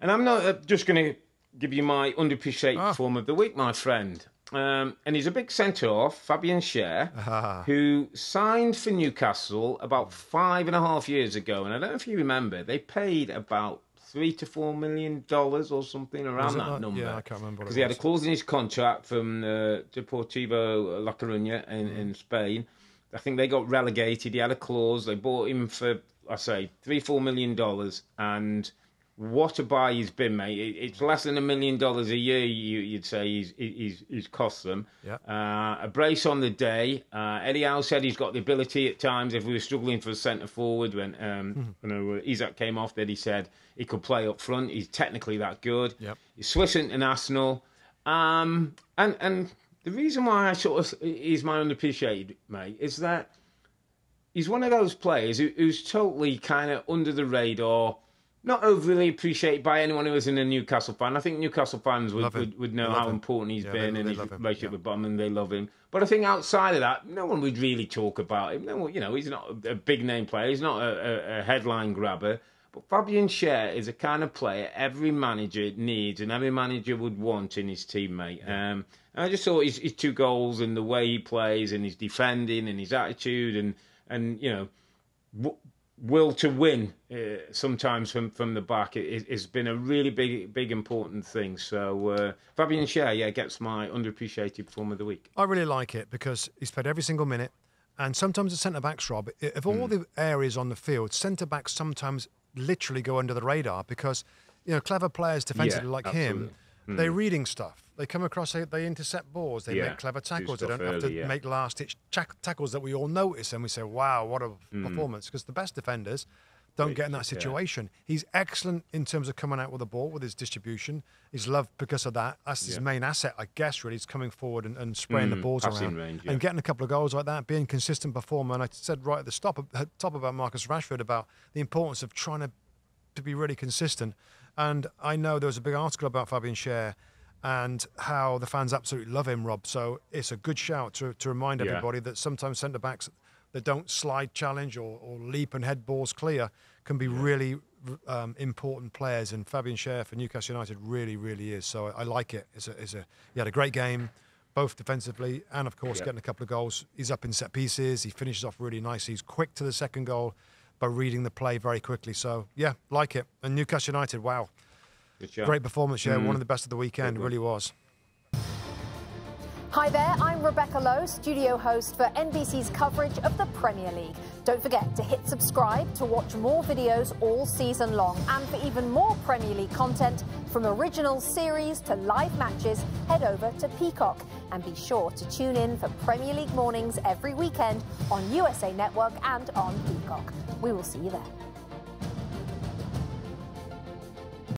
And I'm not uh, just going to give you my underappreciated Ah. form of the week, my friend. Um, and he's a big centre off, Fabian Schar, Ah. who signed for Newcastle about five and a half years ago. And I don't know if you remember, they paid about three to four million dollars or something around that number. yeah, I can't remember Because he had a clause in his contract from uh, Deportivo La Coruña in, Mm. in Spain. I think they got relegated. He had a clause. They bought him for, I say, three, four million dollars. And what a buy he's been, mate. It- It's less than a million dollars a year, you, you'd say he's, he's, he's cost them. Yeah. Uh, a brace on the day. Uh, Eddie Howe said he's got the ability at times, if we were struggling for a centre forward, when um, you know, Isak came off, that he said he could play up front. He's technically that good. Yep. He's Swiss international. Um, and, and the reason why I sort of he's my underappreciated mate is that he's one of those players who, who's totally kind of under the radar, not overly appreciated by anyone who isn't a Newcastle fan. I think Newcastle fans would, would, would know how him. important he's Yeah, been they- and they his relationship Yeah. with Bum, and they love him. But I think outside of that, no one would really talk about him. No one, you know, he's not a big name player. He's not a, a, a headline grabber. But Fabian Schar is a kind of player every manager needs and every manager would want in his teammate. Um, and I just thought his, his two goals and the way he plays and his defending and his attitude and, and you know, will to win uh, sometimes from, from the back it, has been a really big, big important thing. So uh, Fabian Schar, yeah, gets my underappreciated form of the week. I really like it because he's played every single minute. And sometimes the centre backs, Rob, of all the areas on the field, centre backs sometimes literally go under the radar because, you know, clever players defensively Yeah, like absolutely. him, they're reading stuff. They come across, they, they intercept balls, they Yeah, make clever do tackles. They don't have to yeah. make last tack- tackles that we all notice and we say, wow, what a performance. Because the best defenders don't get in that yeah. situation. He's excellent in terms of coming out with the ball, with his distribution. He's loved because of that. That's his Yeah. main asset, I guess, really. He's coming forward and, and spraying the Mm, balls around. range, And getting a couple of goals like that, being consistent performer. And I said right at the stop, top about Marcus Rashford about the importance of trying to, to be really consistent. And I know there was a big article about Fabian Schar and how the fans absolutely love him, Rob. So it's a good shout to, to remind Yeah. everybody that sometimes centre backs that don't slide challenge or, or leap and head balls clear can be really um, important players. And Fabian Schar for Newcastle United really, really is. So I, I like it. It's a, it's a, he had a great game, both defensively and, of course, Yeah. getting a couple of goals. He's up in set pieces. He finishes off really nicely. He's quick to the second goal by reading the play very quickly. So, yeah, like it. And Newcastle United, wow. Great performance, yeah. Mm. One of the best of the weekend, Good really was. Hi there, I'm Rebecca Lowe, studio host for NBC's coverage of the Premier League. Don't forget to hit subscribe to watch more videos all season long. And for even more Premier League content, from original series to live matches, head over to Peacock. And be sure to tune in for Premier League mornings every weekend on USA Network and on Peacock. We will see you there.